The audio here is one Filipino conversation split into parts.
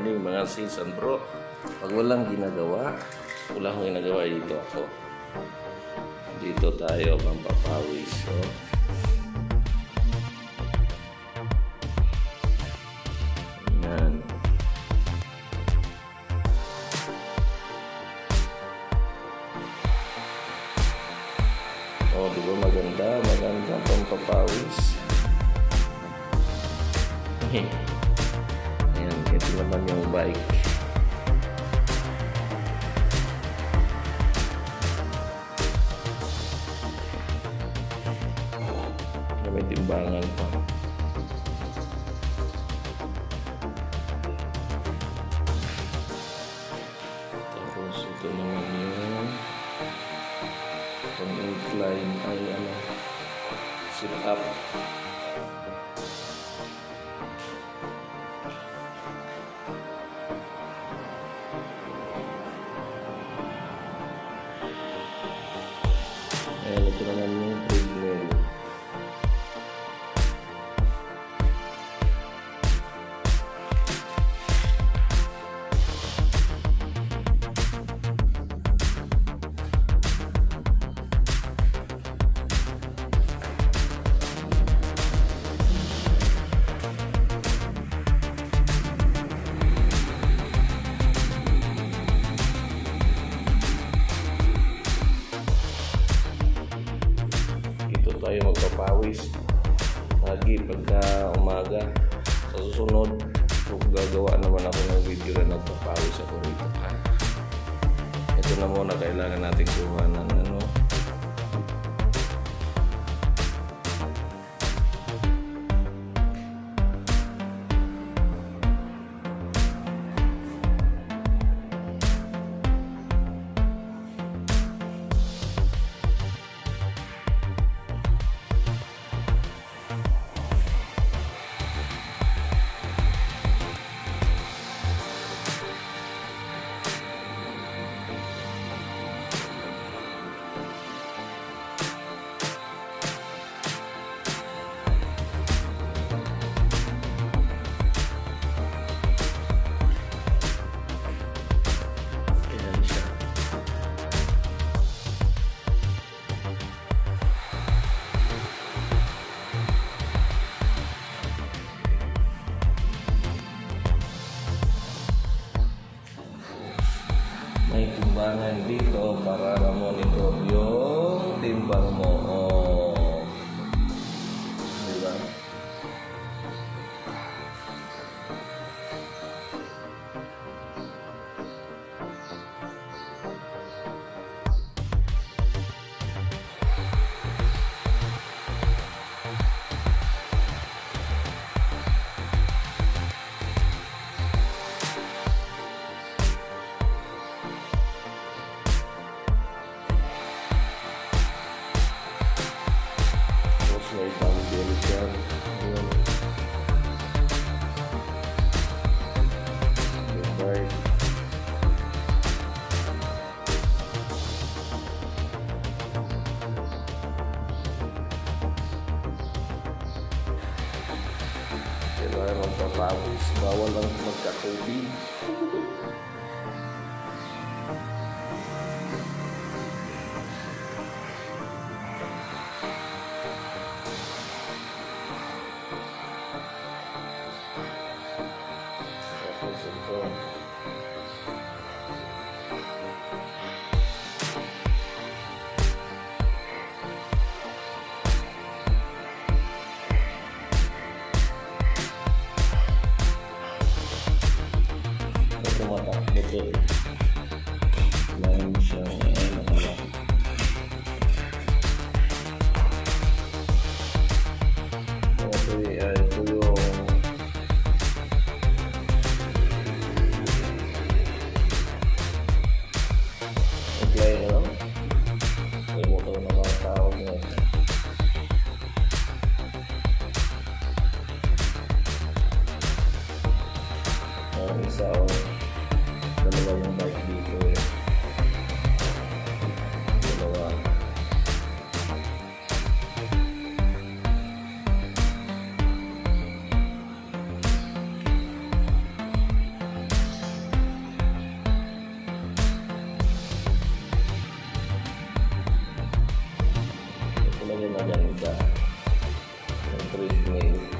morning mga sis and bro. Pag walang ginagawa, wala akong ginagawa dito ako. Dito tayo, pampapawis. So, Yan. Oh, di ba maganda? Maganda pampapawis. Ayan, ito naman yung bike. May timbangan pa. Tapos ito naman yung pang incline ay ano sit up. Ayan, ito naman yung treadmill. Dito Lagi pagka umaga. Sa susunod, kung gagawa naman ako ng video na nagpapawis ako rito. Ha? Ito na muna kailangan natin kuha ng May timbangan dito para na-monitor yung timbang mo. Oh. Bawal lang magkatubig. parang isa o dalawa yung bike dito eh. Dalawa. Ito lang yung maganda. Ang ah. treatment.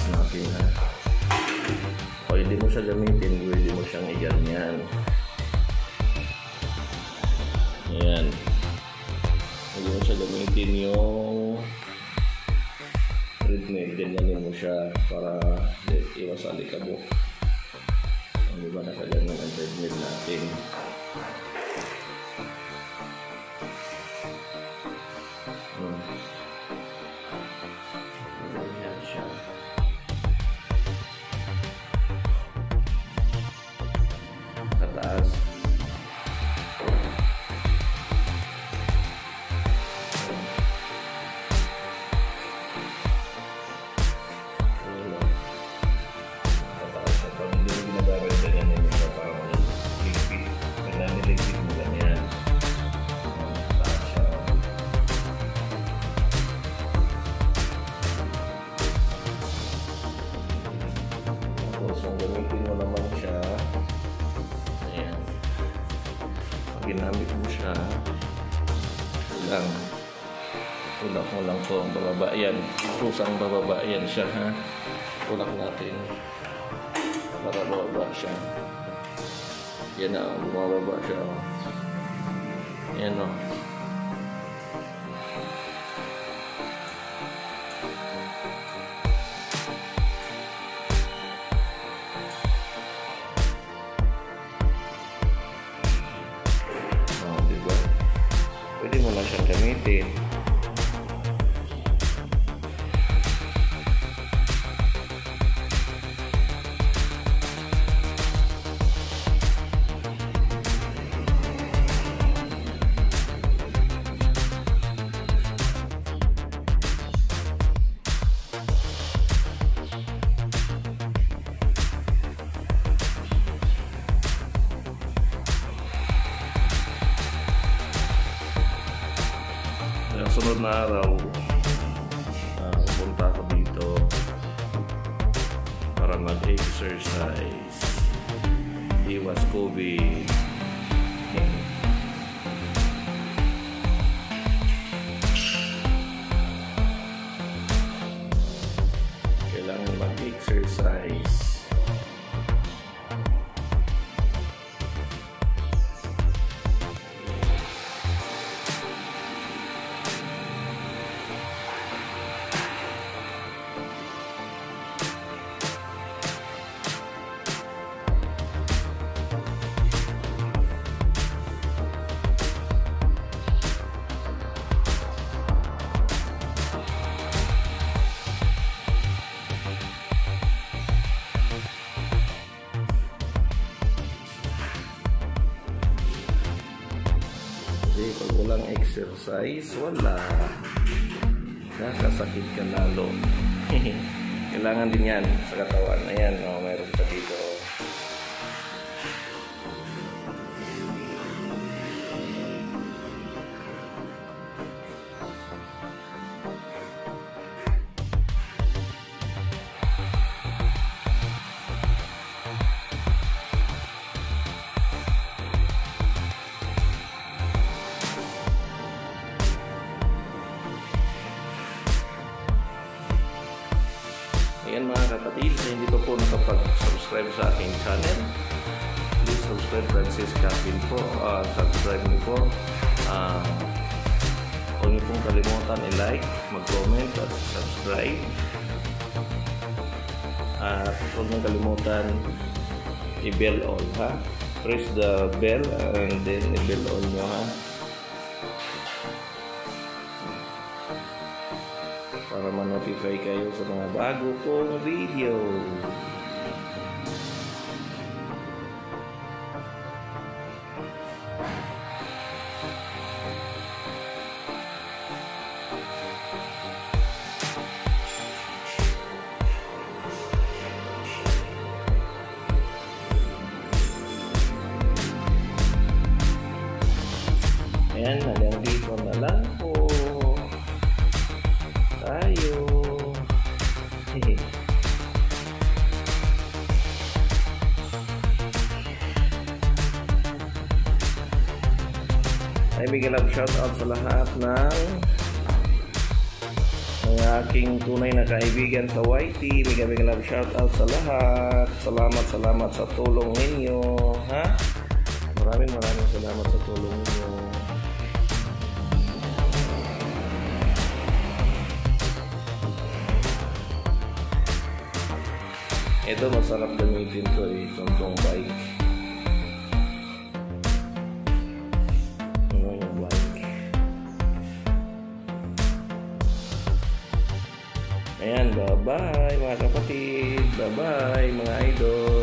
Ang tinaas natin ha. Pwede mo siya gamitin, pwede mo siyang iganyan. Ayan. Pwede mo siya gamitin yung treadmill. Ganyanin mo siya para iwas alikabok. Di ba nakaganyan ang treadmill natin? Ang bababa. Ayan, kusang bababa. Ayan siya, ha? Tulak natin para bababa siya. Yan na, bumababa siya. oh. Ayan, o. Oh, di ba? Pwede mo na siyang gamitin. Sunod na araw, uh, pupunta ako dito para mag-exercise. Iwas COVID. Exercise, wala. Nakasakit ka lalo. Kailangan din yan sa katawan. Ayan, oh, mayroon pa dito. Ayan mga kapatid, hindi pa po nakapag-subscribe sa aking channel, please subscribe Francis Capin po. Ah, subscribe niyo po. Ah, huwag niyo pong kalimutan i-like, mag-comment at subscribe. At huwag niyo kalimutan i-bell all ha. Press the bell and then i-bell all nyo ha. Para ma-notify kayo sa mga bago kong video. Big love shout out sa lahat ng mga aking tunay na kaibigan sa YT. Big big love shout out sa lahat. Salamat, salamat sa tulong ninyo. Ha? Maraming maraming salamat sa tulong ninyo. Ito masarap gamitin to eh, itong bike. Bye-bye mga kapatid. Bye-bye mga idol.